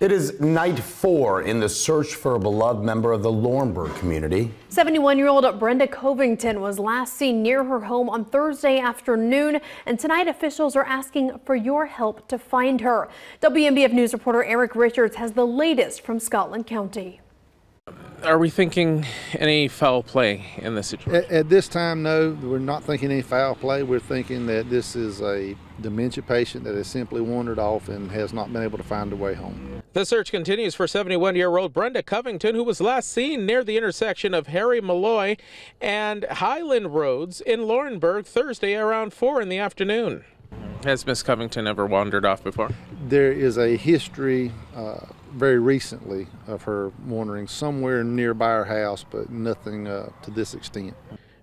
It is night four in the search for a beloved member of the Laurinburg community. 71-year-old Brenda Covington was last seen near her home on Thursday afternoon, and tonight officials are asking for your help to find her. WMBF News reporter Eric Richards has the latest from Scotland County. Are we thinking any foul play in this situation? At, at, this time, no, we're not thinking any foul play. We're thinking that this is a dementia patient that has simply wandered off and has not been able to find a way home. The search continues for 71 year old Brenda Covington, who was last seen near the intersection of Harry Malloy and Highland Roads in Laurinburg Thursday around 4 in the afternoon. Has Miss Covington ever wandered off before? There is a history uh, very recently of her wandering somewhere nearby our house, but nothing uh, to this extent.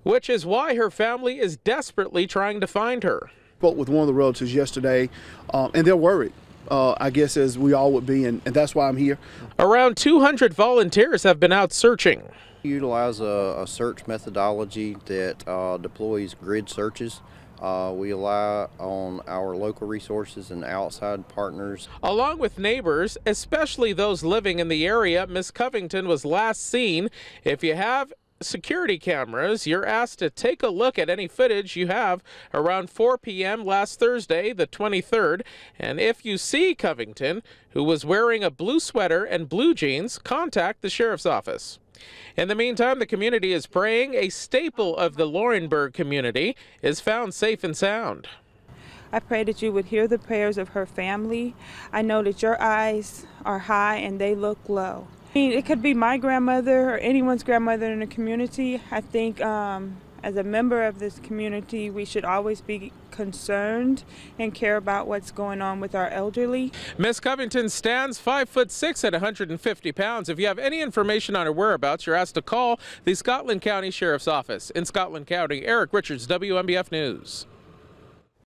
Which is why her family is desperately trying to find her. Spoke with one of the relatives yesterday, uh, and they're worried. Uh, I guess as we all would be, and, and, that's why I'm here. Around 200 volunteers have been out searching. We utilize a, a search methodology that uh, deploys grid searches. Uh, we rely on our local resources and outside partners. Along with neighbors, especially those living in the area Miss Covington was last seen. If you have security cameras, you're asked to take a look at any footage you have around 4 p.m. last Thursday, the 23rd. And if you see Covington, who was wearing a blue sweater and blue jeans, contact the sheriff's office. In the meantime, the community is praying a staple of the Laurinburg community is found safe and sound. I pray that you would hear the prayers of her family. I know that your eyes are high and they look low. I mean, it could be my grandmother or anyone's grandmother in the community. I think um, as a member of this community, we should always be concerned and care about what's going on with our elderly. Miss Covington stands five foot six at 150 pounds. If you have any information on her whereabouts, you're asked to call the Scotland County Sheriff's Office. In Scotland County, Eric Richards, WMBF News.